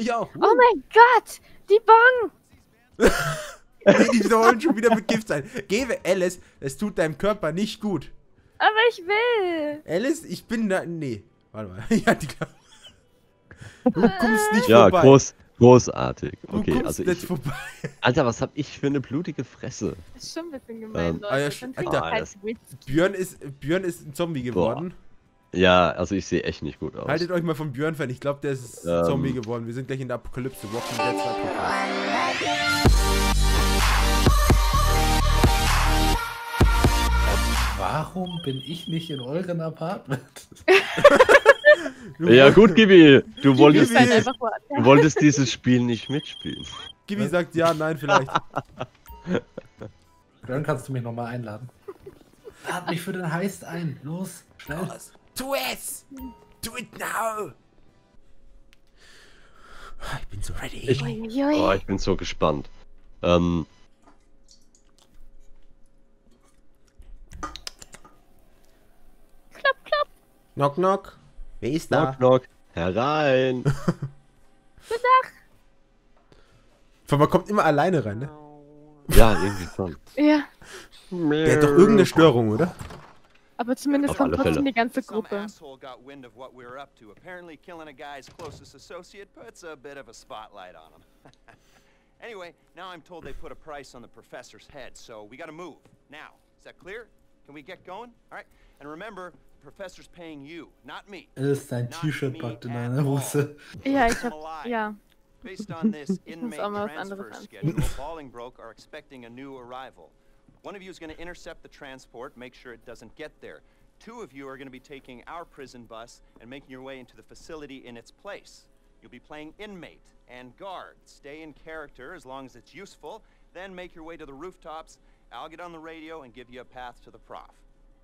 Ich auch. Oh mein Gott, die Bong. Nee, die wollen schon wieder mit Gift sein. Gebe, Alice, es tut deinem Körper nicht gut. Aber ich will. Alice, ich bin da. Nee. Warte mal. Ja, die Klappe. Du kommst nicht Ja, vorbei. groß, großartig. Du Okay, kommst also nicht ich. vorbei. Alter, was hab ich für eine blutige Fresse? Das ist schon ein bisschen gemein, Ähm, Leute. ah ja, Alter. halt. Björn ist, Björn ist ein Zombie geworden. Ja, also ich sehe echt nicht gut aus. Haltet euch mal von Björn fern. Ich glaube, der ist Ähm. Zombie geworden. Wir sind gleich in der Apokalypse. Walking Dead 2. Warum bin ich nicht in euren Apartment? Ja, gut, Gibi. Du wolltest, dieses, du wolltest dieses Spiel nicht mitspielen. Gibi sagt ja, nein, vielleicht. Dann kannst du mich nochmal einladen. Lad mich für den Heist ein. Los, schnell. Tu es! Do it now! Ich bin so ready. Ich-. Oh, ich bin so gespannt. Ähm, Klopp, klopp. knock, knock. Wer ist da? knock, knock. Herein. Vor man kommt immer alleine rein, ne? Ja, irgendwie schon. Ja, Der hat doch irgendeine Störung, oder? Aber zumindest kommt trotzdem Fälle. die ganze Gruppe. asshole got wind of what we were up to. Apparently, killing a guy's closest associate puts a bit of a spotlight on him. anyway, now I'm told they put a price on the professor's head, so we gotta move. Now, is that clear? Can we get going? All right. And remember, the professor's paying you, not me. Ist sein Not T-Shirt me packt in at eine all. Hose. Ja, ich hab, ja. Based on this inmate transfer anderes schedule, Bolingbroke are expecting a new arrival. One of you is going to intercept the transport, make sure it doesn't get there. Two of you are going to be taking our prison bus and making your way into the facility in its place. You'll be playing inmate and guard. Stay in character as long as it's useful, then make your way to the rooftops. I'll get on the radio and give you a path to the prof.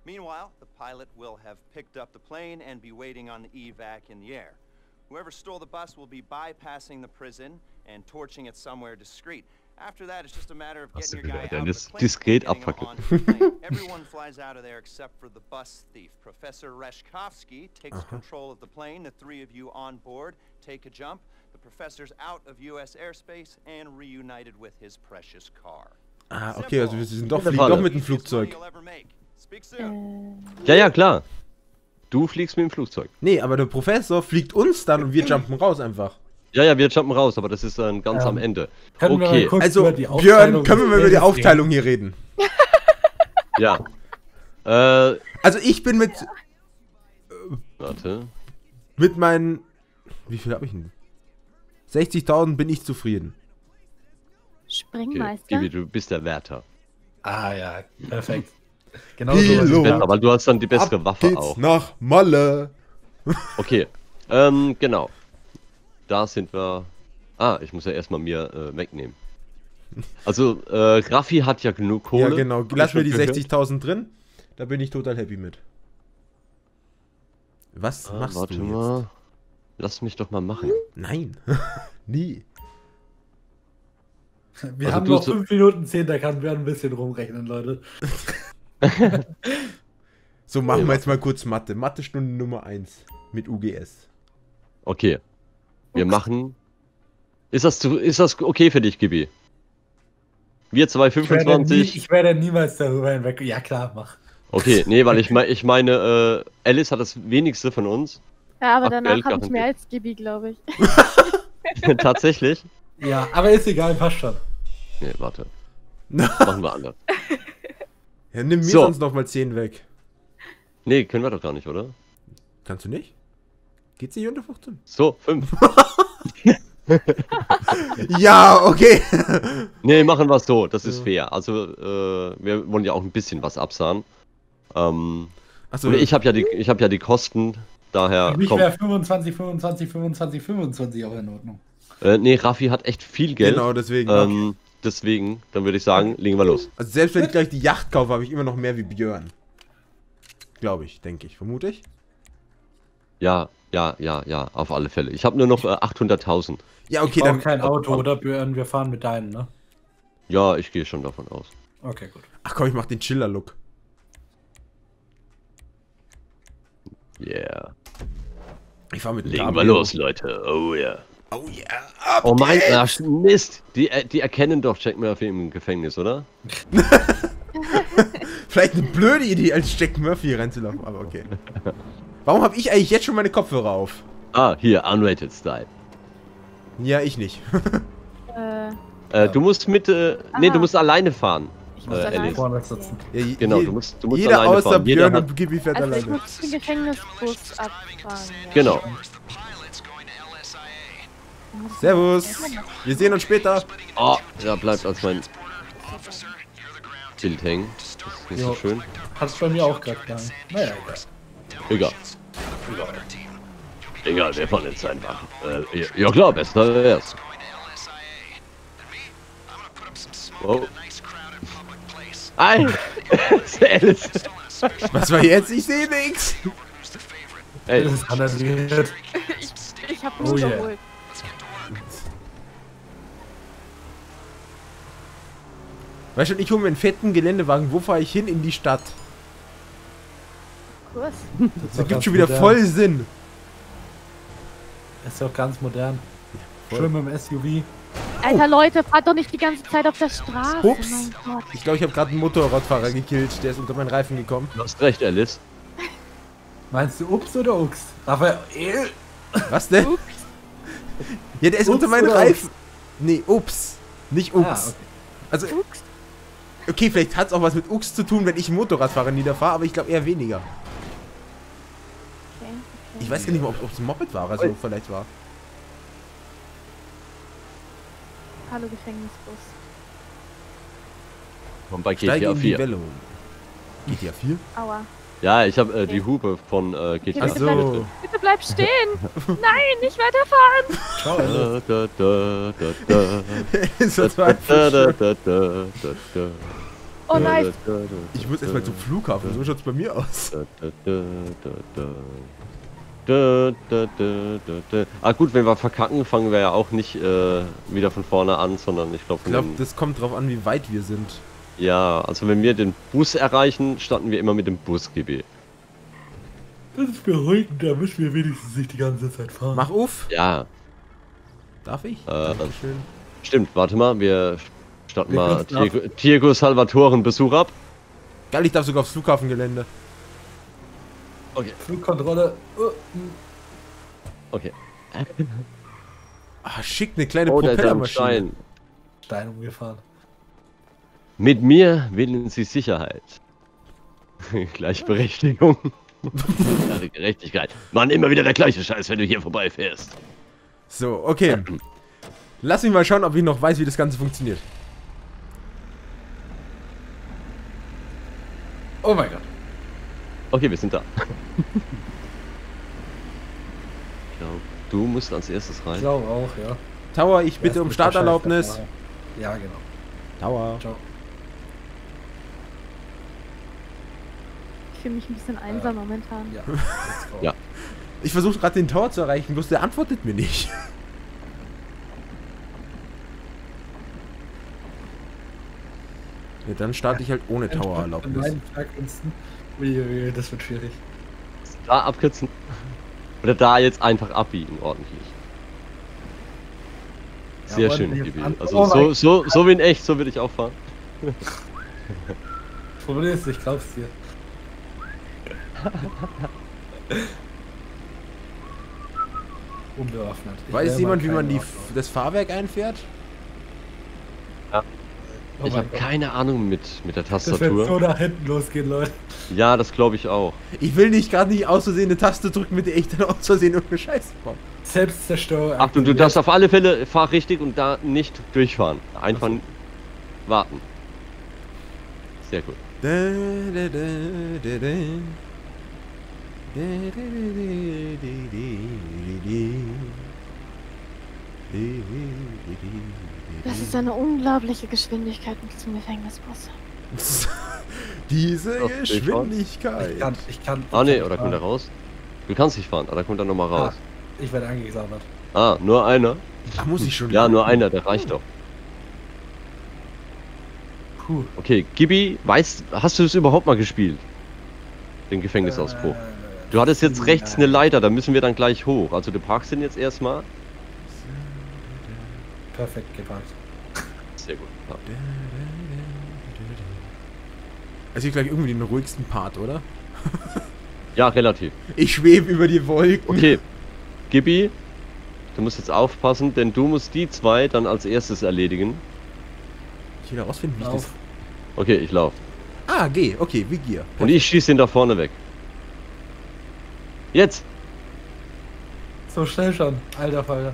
Meanwhile, the pilot will have picked up the plane and be waiting on the evac in the air. Whoever stole the bus will be bypassing the prison and torching it somewhere discreet. After that, it's just a matter of Hast du getting your guy wieder out deine of the plane diskret abfackeln. Everyone flies out of there except for the bus thief. Professor Reshkovsky takes control of the plane. The three of you on board take a jump. The professor's out of U.S. airspace and reunited with his precious car. Ah, okay, also wir sind doch, fliegen doch mit dem Flugzeug. you'll ever make. Speak soon. Äh, Ja, ja, klar. Du fliegst mit dem Flugzeug. Nee, aber der Professor fliegt uns dann und wir jumpen raus einfach. Ja, ja, wir jumpen raus, aber das ist dann ganz Ähm, am Ende. Können wir mal Okay, kurz Also, über die Björn, können wir mal über die Aufteilung hier reden? ja. Äh, Also ich bin mit, warte. mit meinen, wie viel habe ich denn? 60.000 bin ich zufrieden. Okay. Springmeister. Gibi, du bist der Wärter. Ah ja, perfekt. Genau so. Weil du hast dann die bessere Ab Waffe geht's auch. nach Malle. Okay. Ähm, genau. Da sind wir. Ah, ich muss ja erstmal mir äh, wegnehmen. Also, äh, Raffi hat ja genug Kohle. Ja, genau. Lass mir die gehört. 60.000 drin. Da bin ich total happy mit. Was Ah, machst warte du jetzt? mal. Lass mich doch mal machen. Nein. Nie. Wir Also haben noch so- 5 Minuten 10, da kann Björn ein bisschen rumrechnen, Leute. So, machen Nee, wir jetzt mal kurz Mathe. Mathe-Stunde Nummer 1 mit UGS. Okay. Wir machen. Ist das, zu, ist das okay für dich, Gibi? Wir Ich werde, nie, 225. ich werde niemals darüber hinweg. Ja klar, mach. Okay, nee, weil ich, mein, ich meine, äh, Alice hat das wenigste von uns. Ja, aber danach habe ich mehr als Gibi, glaube ich. Tatsächlich. Ja, aber ist egal, passt schon. Nee, warte. Machen wir anders. Ja, nimm mir So. sonst noch mal 10 weg. Nee, können wir doch gar nicht, oder? Kannst du nicht? Geht's nicht unter 15? So, 5. ja, okay. Nee, machen wir es so, das ist Ja. fair. Also, äh, wir wollen ja auch ein bisschen was absahen. Ähm, Achso, und ich habe ja, die- ich hab ja die Kosten, daher Für mich wäre 25, 25, 25, 25 auch in Ordnung. Äh, nee, Raffi hat echt viel Geld. genau deswegen. Ähm, deswegen, dann würde ich sagen, legen wir los. Also selbst wenn ich gleich die Yacht kaufe, habe ich immer noch mehr wie Björn. Glaube ich, denke ich, vermute ich. Ja, ja, ja, ja, auf alle Fälle. Ich habe nur noch äh, 800.000. Ja, okay, dann. kein Auto, oder Björn? Wir fahren mit deinen, ne? Ja, ich gehe schon davon aus. Okay, gut. Ach komm, ich mach den Chiller-Look. Yeah. Ich fahr mit dem Legen wir los, Leute. Oh ja. Oh yeah. Ab Oh mein, ach, Mist. Die, äh, die erkennen doch Jack Murphy im Gefängnis, oder? Vielleicht eine blöde Idee, als Jack Murphy reinzulaufen, aber okay. Warum habe ich eigentlich jetzt schon meine Kopfhörer auf? Ah, hier, Unrated Style. Ja, ich nicht. Äh, Äh, du musst mit, äh, nee, du musst alleine fahren. ich muss Äh, allein. Alice. Vorne sitzen. Ja, je- Genau, du musst, du musst Jeder alleine außer fahren. Jeder Björn hat, und Gibi fährt Also ich alleine. muss den Gefängnisbus abfahren. Genau. Servus. Wir sehen uns später. Oh, da bleibt als mein Bild hängen. Das ist nicht so Jo. schön. Hat es bei mir auch gerade gegangen. Naja, egal. Egal. Egal, wir fahren jetzt einfach. Äh, ja, ja klar, besser wär's. Oh. Ei! Alice! Was war jetzt? Ich sehe nichts. Ey, Das ist analysiert. Ich hab Oh nur yeah. geholt. Weißt du, ich hole mir einen fetten Geländewagen. Wo fahre ich hin? In die Stadt. Kurs. Das gibt schon wieder voll Sinn. Ist ja auch ganz modern. voll. Schön mit dem SUV. Alter Leute, fahrt doch nicht die ganze Zeit auf der Straße. Ups. Mein Gott. Ich glaube, ich habe gerade einen Motorradfahrer gekillt. Der ist unter meinen Reifen gekommen. du hast recht, Alice. Meinst du Ups oder Ux? Raphael, Was denn? Ups. Ja, der ist Ups unter meinen Reifen. Nee, ups. Nicht Ah, ups. okay. Also, Ups. okay, vielleicht hat es auch was mit Ux zu tun, wenn ich einen Motorradfahrer niederfahre, aber ich glaube eher weniger. Okay, okay. Ich weiß gar nicht mal, ob es ein Mopedfahrer so Ui. vielleicht war. Hallo Gefängnisbus. Und bei GTA in die 4. GTA 4? Aua. Ja, ich habe äh, die Hupe von äh, GTA Okay, Ach bitte, 4. so. bleib, bitte bleib stehen. Nein, nicht weiterfahren. Ciao, Alice. Da, da, da, da, Oh da, Ich muss erstmal zum Flughafen, so schaut's bei mir aus. Ah gut, wenn wir verkacken, fangen wir ja auch nicht äh, wieder von vorne an, sondern ich glaube, Ich glaube, das kommt drauf an, wie weit wir sind. ja, also wenn wir den Bus erreichen, starten wir immer mit dem Bus GB. Das ist beruhigend, da müssen wir wenigstens nicht die ganze Zeit fahren. Mach auf. Ja, Darf ich? Äh, Dankeschön. stimmt, warte mal, wir starten Wir mal Diego, Diego Salvatoren Besuch ab. Geil, ich darf sogar aufs Flughafengelände. Okay, Flugkontrolle. Uh, okay. Ah, schick, eine kleine Oh, Propellermaschine. Stein. Stein umgefahren. Mit mir wählen Sie Sicherheit. Gleichberechtigung. Gerechtigkeit. Mann, immer wieder der gleiche Scheiß, wenn du hier vorbeifährst. So, okay. Lass mich mal schauen, ob ich noch weiß, wie das Ganze funktioniert. Oh mein Gott. Okay, wir sind da. Ich glaube, du musst als erstes Ich rein. glaube auch, ja. Tower, ich bitte um Starterlaubnis. Ja, genau. Tower. Ciao. Ich fühle mich ein bisschen einsam momentan. Ja. Ja. Ich versuche gerade den Tower zu erreichen, bloß der antwortet mir nicht. Ja, dann starte ich halt ohne Tower-Erlaubnis. Uiuiui, das wird schwierig. Da abkürzen. Oder da jetzt einfach abbiegen, ordentlich. Sehr Ja, schön, Gibi. Also Oh so, mein so, so wie in echt, so würde ich auch fahren. Problem ist, ich glaub's dir. Unbewaffnet. Ich Weiß jemand, wie man die, das Fahrwerk einfährt? Oh ich habe keine Ahnung mit, mit der Das wird Tastatur. so nach hinten losgehen, Leute. Ja, das glaube ich auch. Ich will nicht gerade nicht aus Versehen eine Taste drücken, mit der ich dann aus Versehen irgendeine Scheiße baue. Selbstzerstörung. Achtung, du darfst auf alle Fälle, fahr richtig und da nicht durchfahren. Einfach warten. Sehr gut. Da, da, da, da, da. Da, da, da, da, da, da, da, da. Das ist eine unglaubliche Geschwindigkeit mit diesem Gefängnisbus. Diese den Geschwindigkeit. Ich kann, ich kann. Ah ne, oder kommt er raus? Du kannst nicht fahren, aber da kommt er nochmal raus. Ich werde angesammelt. Ah, nur einer? Ach, muss ich schon. Ja, nur einer, der reicht doch. Puh. Okay, Gibi, weißt, hast du es überhaupt mal gespielt? Den Gefängnisausbruch. Du hattest jetzt rechts eine Leiter, da müssen wir dann gleich hoch. Also du parkst den jetzt erstmal. Perfekt geparkt. Sehr gut. Ja. Also ich gleich irgendwie den ruhigsten Part, oder? ja, relativ. Ich schwebe über die Wolken. Okay. Gibi, du musst jetzt aufpassen, denn du musst die zwei dann als erstes erledigen. Ich will herausfinden, wie ich Lauf. Okay, ich lauf. das... Ah, geh. Okay, wie Gier. Und ich schieße ihn da vorne weg. Jetzt! So schnell schon, alter Falter.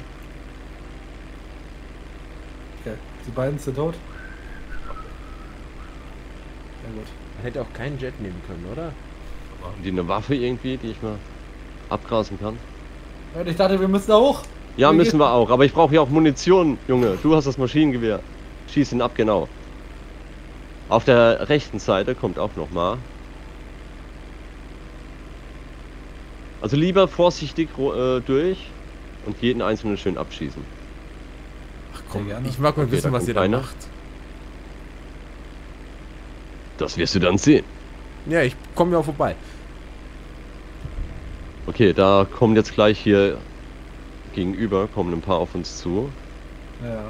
Okay, die beiden sind tot. Sehr gut. Man hätte auch keinen Jet nehmen können, oder? Haben die eine Waffe irgendwie, die ich mal abgrasen kann? Ich dachte, wir müssen da hoch. Ja, müssen wir auch. Aber ich brauche ja auch Munition, Junge. Du hast das Maschinengewehr. Schieß ihn ab, genau. Auf der rechten Seite kommt auch noch mal. Also lieber vorsichtig äh, durch und jeden einzelnen schön abschießen. Komm, ich mag mal Okay, wissen, was ihr da macht. Das wirst du dann sehen. Ja, ich komme ja auch vorbei. Okay, da kommen jetzt gleich hier gegenüber, kommen ein paar auf uns zu. Ja.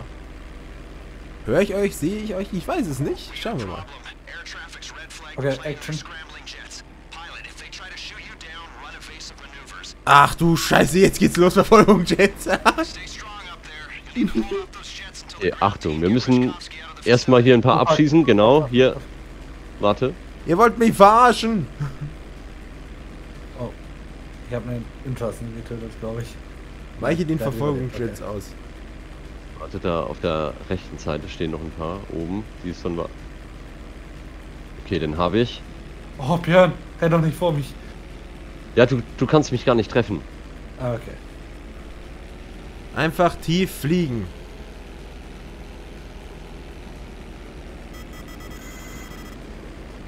Höre ich euch? Sehe ich euch? Ich weiß es nicht. Schauen wir mal. Okay, Action. Ach du Scheiße, jetzt geht's los, Verfolgung Jets. Okay, Achtung, wir müssen erstmal hier ein paar abschießen. Genau, hier. Warte. ihr wollt mich verarschen. Oh. Ich habe einen Intrassen getötet, glaube ich. Weiche den Verfolgungsjets überlebt, aus. Warte, da auf der rechten Seite stehen noch ein paar. Oben. Die ist dann. Okay, den habe ich. Oh, Björn, renn doch nicht vor mich. Ja, du, du kannst mich gar nicht treffen. Ah, okay. Einfach tief fliegen.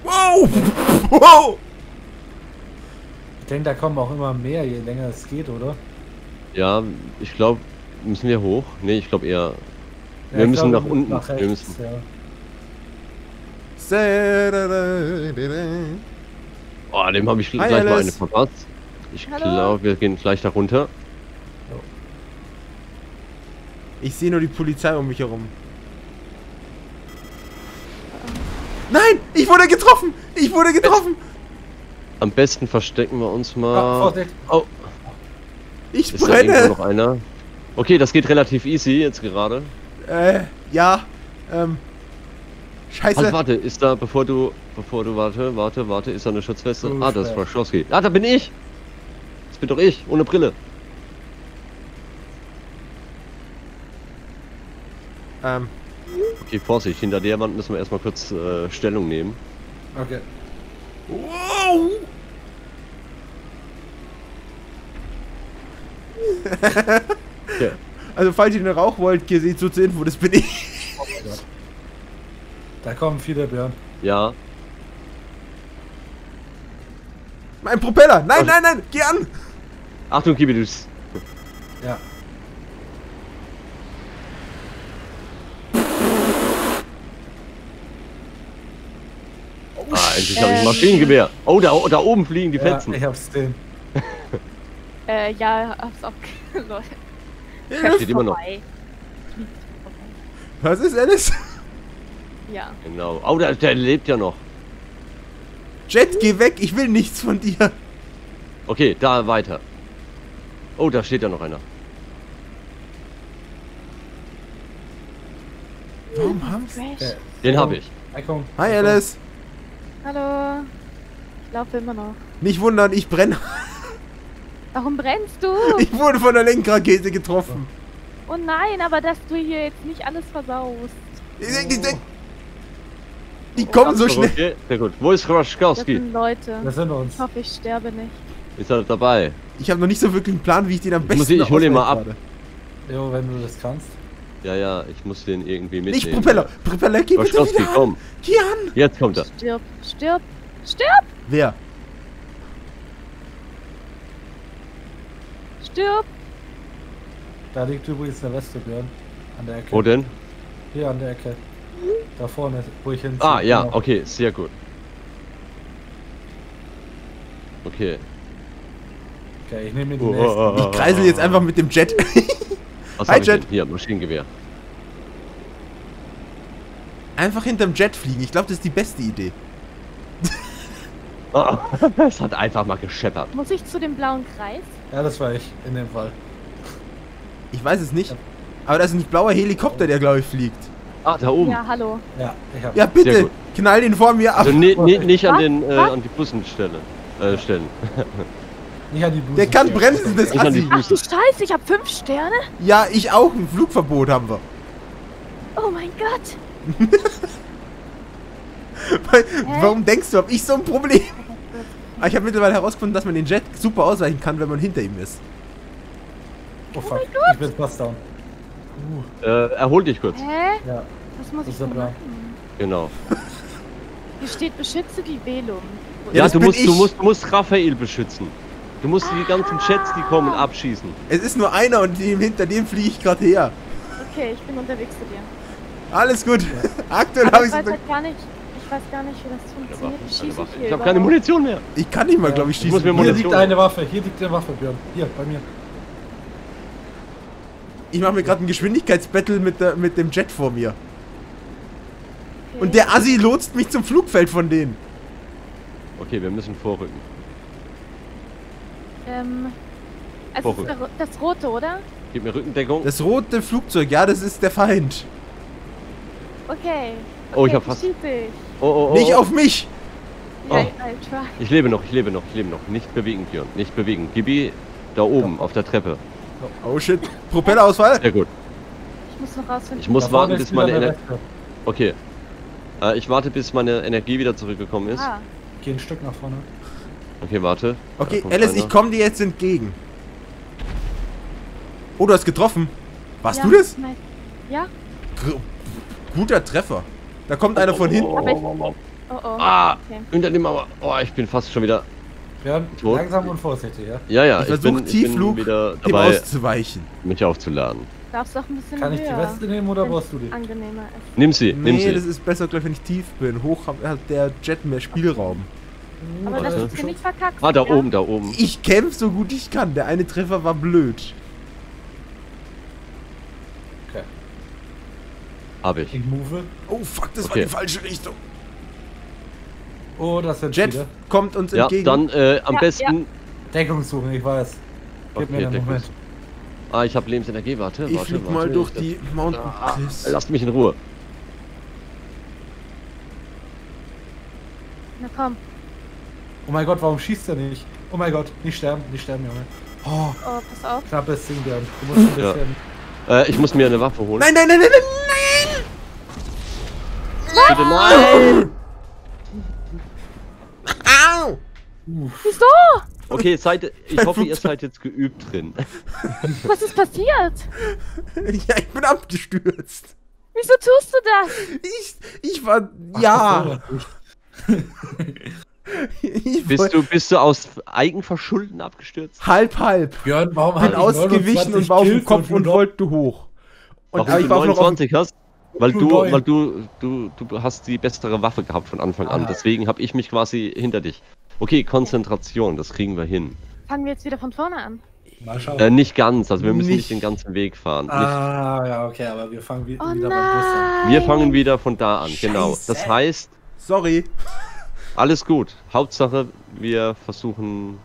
Wow! Wow! Ich denke, da kommen auch immer mehr, je länger es geht, oder? Ja, ich glaube, müssen wir hoch? Nee, ich glaube eher. Ja, Wir müssen glaube, nach unten. Nach Wir rechts, müssen- ja. Oh, dem habe ich Hi, gleich mal eine verpasst. Ich glaube, wir gehen gleich da runter. Ich sehe nur die Polizei um mich herum. Nein! Ich wurde getroffen! Ich wurde getroffen! Am besten verstecken wir uns mal. Vorsicht. Oh, Ich ist da irgendwo brenne! noch einer? Okay, das geht relativ easy jetzt gerade. Äh, ja. Ähm. Scheiße. Halt, warte, ist da, bevor du, bevor du, warte, warte, warte, ist da eine Schutzweste? Oh, ah, das ist schwer. Waschowski. Ah, da bin ich! Das bin doch ich, ohne Brille. Ähm. Okay, Vorsicht, hinter der Wand müssen wir erstmal kurz äh, Stellung nehmen. Okay. Wow! Okay. Also, falls ihr den Rauch wollt, seht so zur Info, das bin ich. Oh mein Gott. Da kommen viele, Björn. Ja, Mein Propeller! Nein, Okay. nein, nein! Geh an! Achtung, Kibi, du s- Ja. Ah, endlich habe ich ein Ähm. Maschinengewehr. Oh, da, da oben fliegen die ja, Fetzen. ich hab's gesehen. Äh, ja, hab's auch. Leute. Steht immer noch. Was ist Alice? Ja. Genau. Oh, der, der lebt ja noch. Jet, geh weg! Ich will nichts von dir! Okay, da weiter. Oh, da steht ja noch einer. Warum haben's? Okay. Den habe ich. Hi, Alice! Hallo. Ich laufe immer noch. Nicht wundern, ich brenne. Warum brennst du? Ich wurde von der Lenkrakete getroffen. Oh nein, aber dass du hier jetzt nicht alles versaust. Die, die, die, die kommen so schnell. Okay, sehr gut. Wo ist Das Raschkowski? sind Leute. Das sind uns. Ich hoffe, ich sterbe nicht. Ist er dabei? Ich habe noch nicht so wirklich einen Plan, wie ich den am Ich besten muss ihn- ich hol ihn mal ab. Jo, wenn du das kannst. Ja, ja, ich muss den irgendwie mitnehmen. Nicht Propeller. Propeller, geh bitte Raschkowski, wieder an. komm. Geh an. Jetzt kommt er. Stirb, stirb, stirb, Wer? stirb. Da liegt übrigens eine Weste, Björn. An der Ecke. Wo denn? Hier an der Ecke. Da vorne, wo ich hin. Ah, ja, Genau. okay, sehr gut. Okay. Okay, ich nehme mir die Oh, nächsten. oh, oh, Ich kreisel jetzt einfach mit dem Jet. Was Hi, Jet. Hier, Maschinengewehr. Einfach hinterm Jet fliegen. Ich glaube, das ist die beste Idee. Oh, es hat einfach mal gescheppert. Muss ich zu dem blauen Kreis? Ja, das war ich in dem Fall. Ich weiß es nicht. Aber das ist ein blauer Helikopter, der, glaube ich, fliegt. Ah, da oben. Ja, hallo. Ja, ich hab. Ja, bitte. Knall den vor mir ab. Also ni, ni, nicht an den äh, an die Bussenstelle. Äh, stellen. Nicht an die. Der kann bremsen, das Ich an die Assi. Ach du Scheiße, ich habe fünf Sterne? Ja, ich auch. Ein Flugverbot haben wir. Oh mein Gott. Warum denkst du, hab ich so ein Problem? Aber ich habe mittlerweile herausgefunden, dass man den Jet super ausweichen kann, wenn man hinter ihm ist. Oh fuck, ich bin fast down. Äh, erhol dich kurz. Hä? Ja, Was muss Das ich denn machen? Genau. Hier steht, beschütze die Velum. Ja, du musst, du musst, du musst Raphael beschützen. Du musst die ganzen Jets, die kommen, abschießen. Es ist nur einer und dem, hinter dem fliege ich gerade her. Okay, ich bin unterwegs zu dir. Alles gut. Aktuell habe ich ich weiß halt gar nicht, ich weiß gar nicht, wie das funktioniert. Schieße ich Ich habe keine? Munition mehr. Ich kann nicht mal, glaube ich, Ich muss schießen. mir hier liegt eine Waffe, hier liegt eine Waffe, Björn. Hier, bei mir. Ich mache mir gerade ein Geschwindigkeitsbattle mit, der, mit dem Jet vor mir. Okay. Und der Assi lotst mich zum Flugfeld von denen. Okay, wir müssen vorrücken. Ähm, also das, ist Vorrücken. der, das rote, oder? Gib mir Rückendeckung. Das rote Flugzeug, ja, das ist der Feind. Okay. Oh, ich okay, hab fast-? Oh, oh, oh. Nicht oh. auf mich. Ja, Oh. Ich lebe noch, ich lebe noch, ich lebe noch. Nicht bewegen, Björn. Nicht bewegen. Gibi da oben auf der Treppe. Oh shit. Propellerausfall. Sehr gut. Ich muss noch rausfinden. Ich muss Da warten, bis meine Energie. Okay. Äh, ich warte, bis meine Energie wieder zurückgekommen ist. Ah, Geh ein Stück nach vorne. Okay, warte. Okay, Alice, einer. ich komme dir jetzt entgegen. Oh, du hast getroffen. Warst ja, du das? Nein. Ja? Guter Treffer. Da kommt einer von hinten. Aber ich, oh oh. Ah, Okay. hinter dem Mauer. Oh, ich bin fast schon wieder. Tot. langsam und vorsichtig, ja? Ja, ja, Ich ich, versuche bin, ich bin Tiefflug, wieder dem dabei, auszuweichen. mich aufzuladen. Darfst auch ein bisschen Kann ich die höher. Weste nehmen oder brauchst du die? Angenehmer ist. Nimm sie, nimm Nee, das sie. ist besser, glaube ich, wenn ich tief bin. Hoch hat hat der Jet mehr Spielraum. Aber Warte. das ist hier nicht verkackt. Ah, da ja? oben, da oben. Ich kämpfe so gut ich kann. Der eine Treffer war blöd. Okay. Hab ich. Ich move. Oh fuck, das war Okay. die falsche Richtung. Oh, das sind Jet viele. kommt uns Ja, entgegen. dann äh, am Ja, besten. Deckung suchen, ich weiß. Gib Okay, mir einen. Moment. Ah, ich habe Lebensenergie. Warte, ich warte, flieg warte. mal durch Ich- die Mountain Ah. Lasst mich in Ruhe. Na komm. Oh mein Gott, warum schießt er nicht? Oh mein Gott, nicht sterben, nicht sterben, Junge. Oh. Oh, pass auf. Knappes Ding, Björn. Du musst ein Ja. bisschen. Äh, ich muss mir eine Waffe holen. Nein, nein, nein, nein, nein, Bitte nein! nein! Au! Wieso? Okay, seid, ich hoffe, ihr seid jetzt geübt drin. Was ist passiert? Ja, ich bin abgestürzt. Wieso tust du das? Ich, ich war, ja. Ich Bist du, bist du aus Eigenverschulden abgestürzt? halb, halb. Björn, warum bin ausgewichen 29 und war auf dem Kills Kopf du und noch- wollte hoch. Und Warum ich du war auch noch auf, 29 hast? Weil Du weil du, du, du hast die bessere Waffe gehabt von Anfang an. Ah. Deswegen habe ich mich quasi hinter dich. Okay, Konzentration, das kriegen wir hin. Fangen wir jetzt wieder von vorne an. Mal schauen. Äh, nicht ganz, also wir müssen nicht, Nicht- den ganzen Weg fahren. Nicht, ah, ja, okay, aber wir fangen Oh wieder beim Bus an. wir fangen wieder von da an, genau. Scheiße. Das heißt, sorry. Alles gut. Hauptsache, wir versuchen